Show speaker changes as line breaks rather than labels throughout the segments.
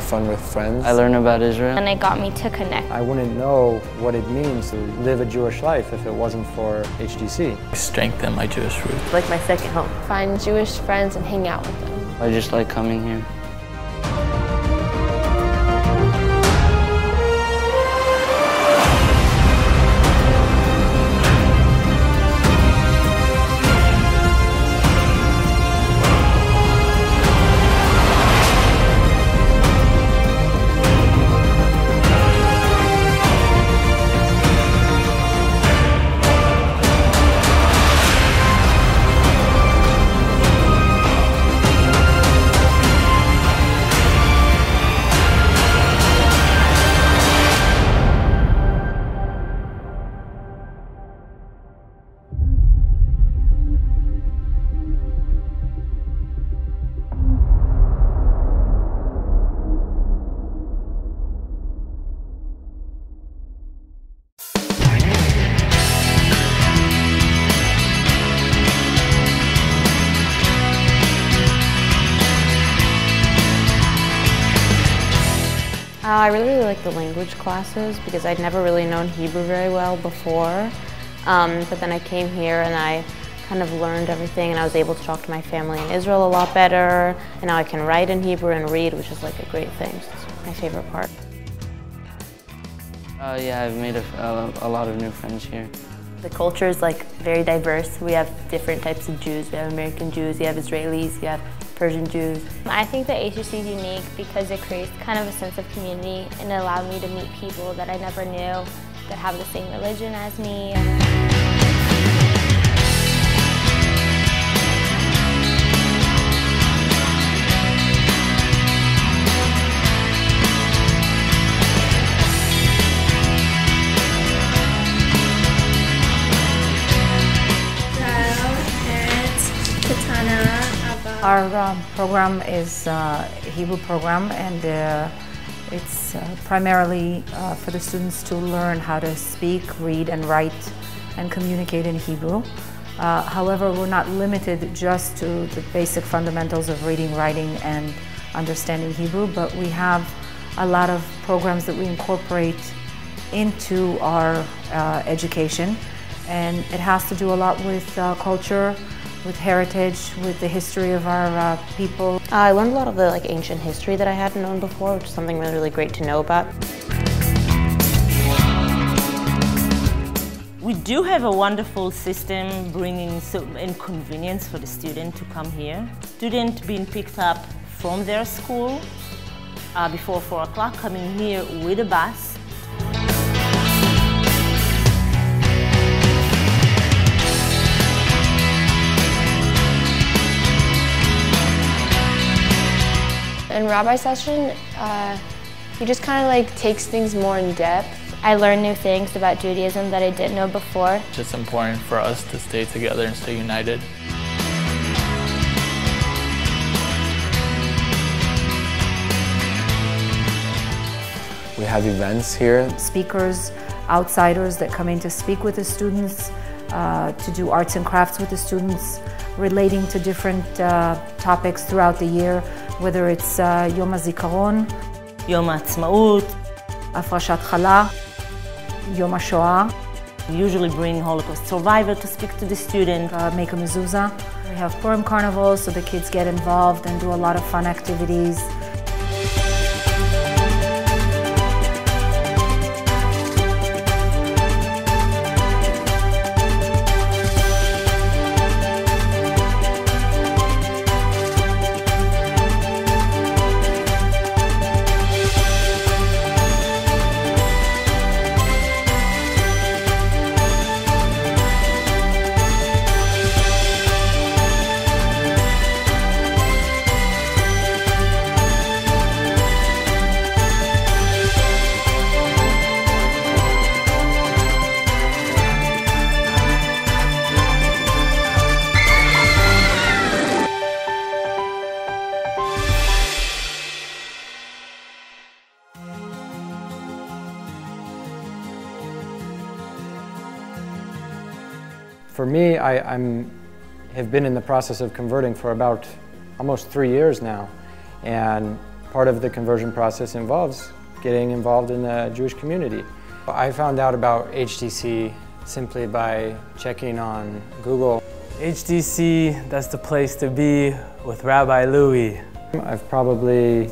have fun with friends.
I learned about Israel.
And it got me to connect.
I wouldn't know what it means to live a Jewish life if it wasn't for HDC.
Strengthen my Jewish roots.
Like my second home.
Find Jewish friends and hang out with them.
I just like coming here.
Language classes because I'd never really known Hebrew very well before. Um, but then I came here and I kind of learned everything and I was able to talk to my family in Israel a lot better. And now I can write in Hebrew and read, which is like a great thing. It's my favorite part.
Uh, yeah, I've made a, a, a lot of new friends here.
The culture is like very diverse. We have different types of Jews. We have American Jews, you have Israelis, you have Persian Jews.
I think that HDC is unique because it creates kind of a sense of community and it allowed me to meet people that I never knew that have the same religion as me.
Our um, program is uh, a Hebrew program and uh, it's uh, primarily uh, for the students to learn how to speak, read and write and communicate in Hebrew. Uh, however, we're not limited just to the basic fundamentals of reading, writing and understanding Hebrew, but we have a lot of programs that we incorporate into our education and it has to do a lot with culture, with heritage, with the history of our uh, people.
I learned a lot of the like ancient history that I hadn't known before, which is something really, really great to know about.
We do have a wonderful system bringing some inconvenience for the student to come here. Student being picked up from their school uh, before 4 o'clock, coming here with a bus,
In Rabbi session, uh, he just kind of like takes things more in depth.
I learned new things about Judaism that I didn't know before.
It's just important for us to stay together and stay united.
We have events here.
Speakers, outsiders that come in to speak with the students, uh, to do arts and crafts with the students, relating to different uh, topics throughout the year, whether it's uh, Yom HaZikaron,
Yom HaAtzmaut,
Afrashat Chala, Yom HaShoah.
We usually bring Holocaust survivor to speak to the student.
Uh, make a mezuzah. We have Purim carnivals so the kids get involved and do a lot of fun activities.
Me, I I'm, have been in the process of converting for about almost three years now. And part of the conversion process involves getting involved in the Jewish community. I found out about HDC simply by checking on Google.
HDC, that's the place to be with Rabbi Louie.
I've probably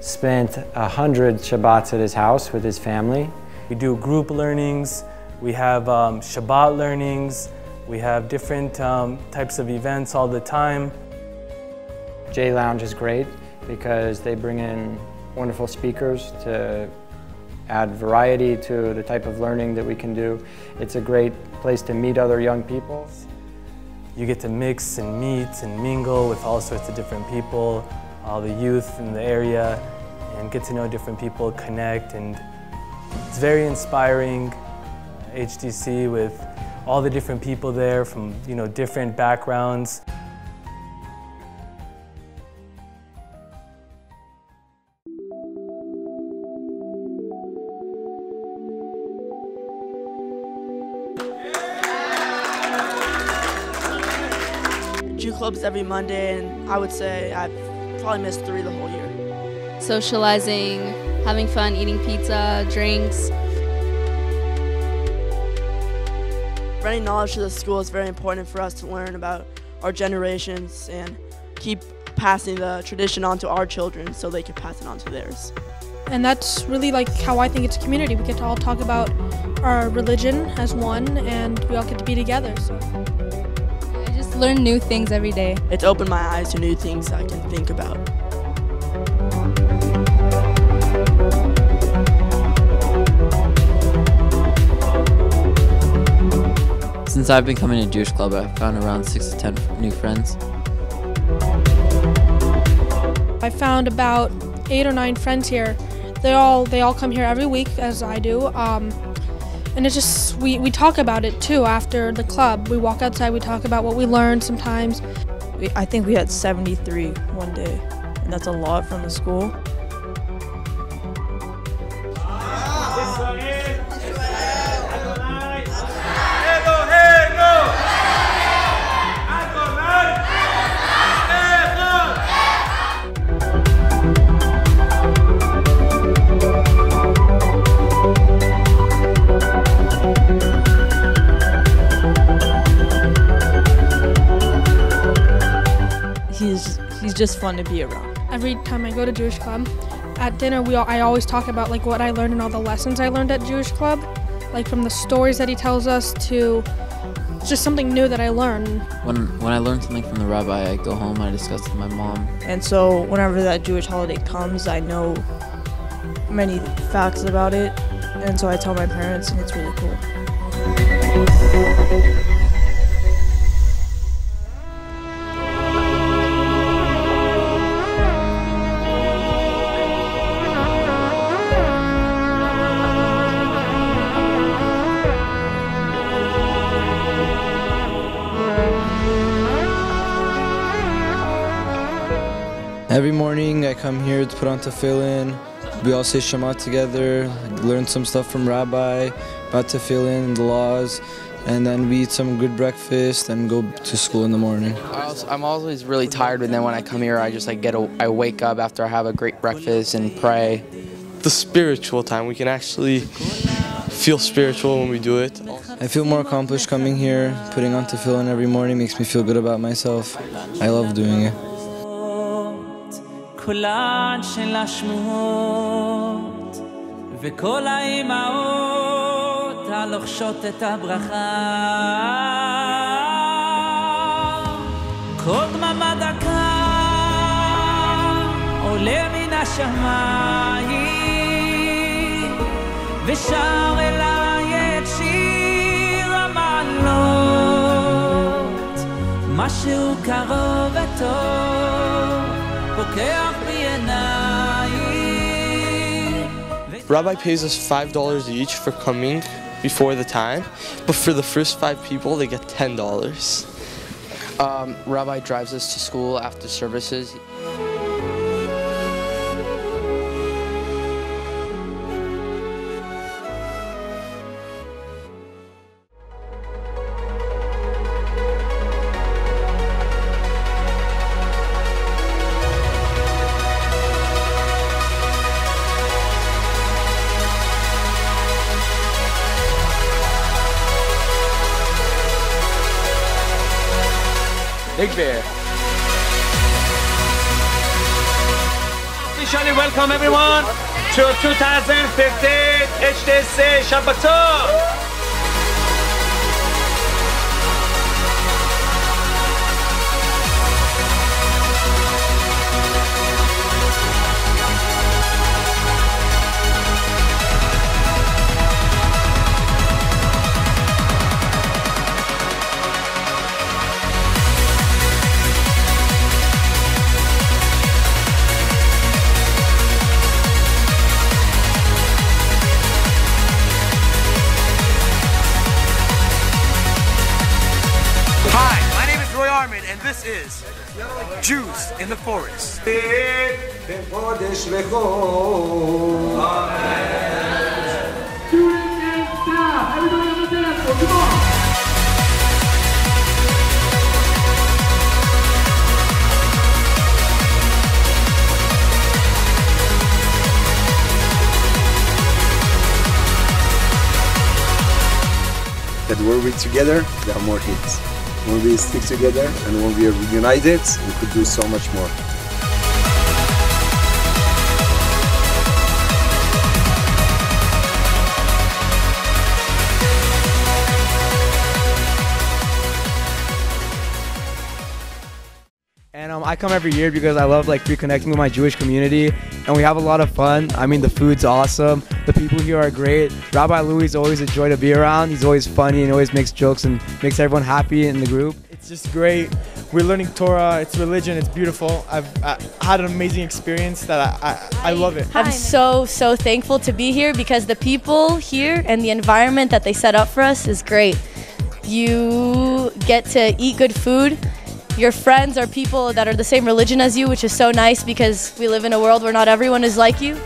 spent a hundred Shabbats at his house with his family.
We do group learnings, we have um, Shabbat learnings, we have different um, types of events all the time.
J Lounge is great because they bring in wonderful speakers to add variety to the type of learning that we can do. It's a great place to meet other young people.
You get to mix and meet and mingle with all sorts of different people, all the youth in the area, and get to know different people, connect, and it's very inspiring. HDC with all the different people there from you know different backgrounds.
Jew clubs every Monday, and I would say I've probably missed three the whole year.
Socializing, having fun, eating pizza, drinks.
Bringing knowledge to the school is very important for us to learn about our generations and keep passing the tradition on to our children so they can pass it on to theirs.
And that's really like how I think it's a community. We get to all talk about our religion as one and we all get to be together. So.
I just learn new things every day.
It's opened my eyes to new things I can think about.
Since I've been coming to Jewish Club, I've found around 6 to 10 new friends.
I found about eight or nine friends here. They all they all come here every week as I do. Um, and it's just we, we talk about it too after the club. We walk outside, we talk about what we learned sometimes.
I think we had 73 one day, and that's a lot from the school. Just fun to be around.
Every time I go to Jewish club, at dinner we all, I always talk about like what I learned and all the lessons I learned at Jewish club, like from the stories that he tells us to just something new that I learned.
When when I learn something from the rabbi, I go home and I discuss it with my mom.
And so whenever that Jewish holiday comes, I know many facts about it, and so I tell my parents, and it's really cool.
Every morning I come here to put on tefillin. We all say Shema together, learn some stuff from Rabbi about tefillin and the laws, and then we eat some good breakfast and go to school in the morning.
I'm always really tired, but then when I come here, I just like get a, I wake up after I have a great breakfast and pray.
The spiritual time, we can actually feel spiritual when we do it.
I feel more accomplished coming here. Putting on tefillin every morning makes me feel good about myself. I love doing it.
קולן של השמועות וכל האימהות הלוחשות את הברכה. כל דממה דקה עולה מן השמיים ושר אליי את שיר המעלות משהו קרוב וטוב
Rabbi pays us $5 each for coming before the time, but for the first five people, they get $10.
Um, Rabbi drives us to school after services.
Big Bear.
Officially welcome everyone to 2015 HDC Shabbaton.
Is Jews in the Forest.
that we're together, there are more hits. When we stick together and when we are united, we could do so much more.
And um, I come every year because I love like reconnecting with my Jewish community, and we have a lot of fun. I mean, the food's awesome. The people here are great. Rabbi Louis is always a joy to be around. He's always funny and always makes jokes and makes everyone happy in the group.
It's just great. We're learning Torah. It's religion. It's beautiful. I've I had an amazing experience that I, I, I love it.
I'm so, so thankful to be here because the people here and the environment that they set up for us is great. You get to eat good food. Your friends are people that are the same religion as you, which is so nice because we live in a world where not everyone is like you.